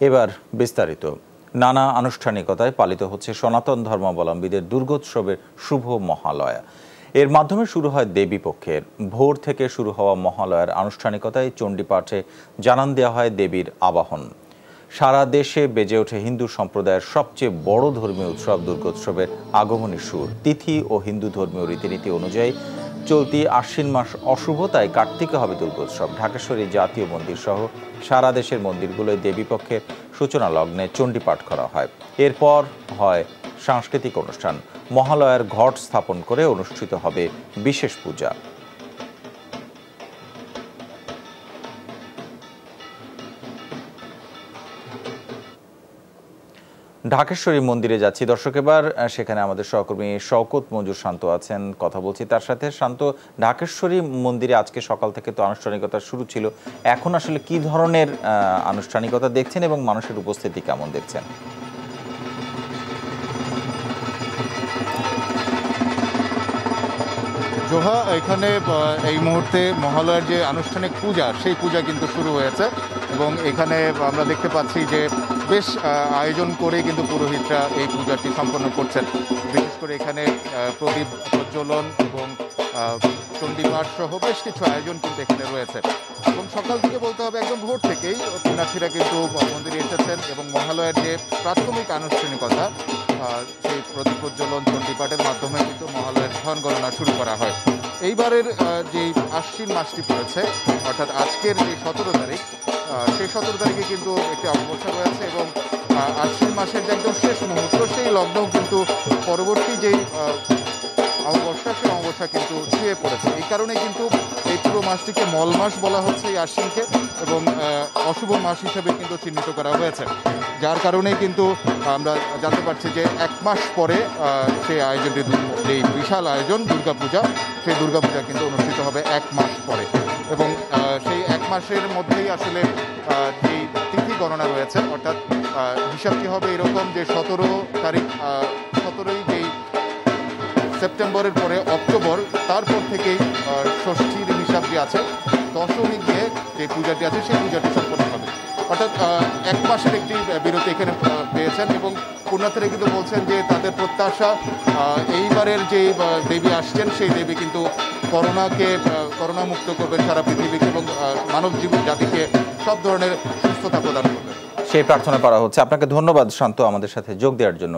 এবার বিস্তারিত। নানা আনুষ্ঠানিকতায় পালিত হচ্ছে সনাতন ধর্মাবলম্বীদের দুর্গোৎসবের শুভ মহালয়া। এর মাধ্যমে শুরু হয় দেবী পক্ষের। ভোর থেকে শুরু হওয়া মহালয়ার আনুষ্ঠানিকতায় চণ্ডীপাঠে জানান দেওয়া হয় দেবীর আবাহন। সারা দেশে বেজে ওঠে হিন্দু সম্প্রদায়ের সবচেয়ে বড় ধর্মীয় উৎসব, দুর্গোৎসবের আগমনী সুর। তিথি ও হিন্দু ধর্মীয় রীতিনীতি অনুযায়ী চলতি আশ্বিন মাস অশুভ, তাই কার্তিকে হবে দুর্গোৎসব। ঢাকেশ্বরী জাতীয় মন্দির সহ সারা দেশের মন্দিরগুলোয় দেবীপক্ষের সূচনা লগ্নে চণ্ডীপাঠ করা হয়। এরপর হয় সাংস্কৃতিক অনুষ্ঠান। মহালয়ার ঘট স্থাপন করে অনুষ্ঠিত হবে বিশেষ পূজা। ঢাকেশ্বরী মন্দিরে যাচ্ছি। দর্শক, এবার সেখানে আমাদের সহকর্মী শওকত মঞ্জুর শান্ত আছেন, কথা বলছি। তার সাথে শান্ত, ঢাকেশ্বরী মন্দিরে আজকে সকাল থেকে তো আনুষ্ঠানিকতা শুরু ছিল। এখন আসলে কি ধরনের আনুষ্ঠানিকতা দেখছেন এবং মানুষের উপস্থিতি কেমন দেখছেন? জোহা এখানে এই মুহূর্তে মহালয়ার যে আনুষ্ঠানিক পূজা, সেই পূজা কিন্তু শুরু হয়েছে। এবং এখানে আমরা দেখতে পাচ্ছি যে বেশ আয়োজন করে কিন্তু পুরোহিতরা এই পূজাটি সম্পন্ন করছেন। বিশেষ করে এখানে প্রদীপ প্রজ্বলন এবং চণ্ডীপাঠ সহ বেশ কিছু আয়োজন কিন্তু এখানে রয়েছে। এবং সকাল থেকে বলতে হবে, একদম ভোর থেকেই পুণ্যার্থীরা কিন্তু মন্দিরে এসেছেন এবং মহালয়ার যে প্রাথমিক আনুষ্ঠানিকতা সেই প্রদীপ প্রজ্বলন চণ্ডীপাঠের মাধ্যমে কিন্তু মহালয়ের ধন গণনা শুরু করা হয়। এইবারের যে আশ্বিন মাসটি পড়েছে, অর্থাৎ আজকের যে সতেরো তারিখ সেই সতেরো তারিখে কিন্তু একটি অমাবস্যা রয়েছে এবং আশ্বিন মাসের যে একদম শেষ মুহূর্ত, সেই লগ্নও কিন্তু পরবর্তী যেই অমাবস্যা সেই অমাবস্যা কিন্তু ছুঁয়ে পড়েছে। এই কারণে কিন্তু এই পুরো মাসটিকে মল মাস বলা হচ্ছে এই আশ্বিনকে এবং অশুভ মাস হিসেবে কিন্তু চিহ্নিত করা হয়েছে। যার কারণেই কিন্তু আমরা জানতে পারছি যে এক মাস পরে সেই আয়োজনটি এই বিশাল আয়োজন, দুর্গাপূজা, সেই দুর্গাপূজা কিন্তু অনুষ্ঠিত হবে এক মাস পরে। এবং সেই এক মাসের মধ্যেই আসলে যেই তিথি গণনা রয়েছে। অর্থাৎ হিসাবটি হবে এরকম যে সতেরো তারিখ সতেরোই যেই সেপ্টেম্বরের পরে অক্টোবর, তারপর থেকেই ষষ্ঠীর হিসাব যে আছে। দশমী গিয়ে যে পূজাটি আছে, সেই পূজাটি সম্পন্ন হবে। অর্থাৎ এক মাসের একটি বিরতি এখানে পেয়েছেন এবং পুণ্যার্থীরা কিন্তু বলছেন যে তাদের প্রত্যাশা এইবারের যে দেবী আসছেন, সেই দেবী কিন্তু করোনাকে করোনা মুক্ত করবেন সারা পৃথিবীকে এবং মানব জীবন জাতিকে সব ধরনের সুস্থতা প্রদান করবে। সেই প্রার্থনা করা হচ্ছে। আপনাকে ধন্যবাদ শান্ত আমাদের সাথে যোগ দেওয়ার জন্য।